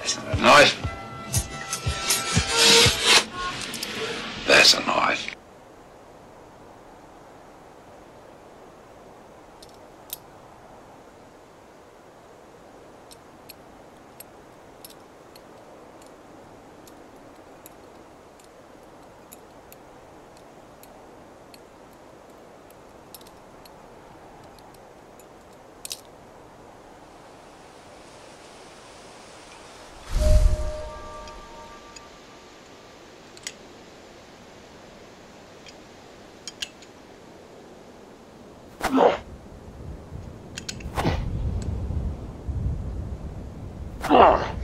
Knife. That's a knife. Oh.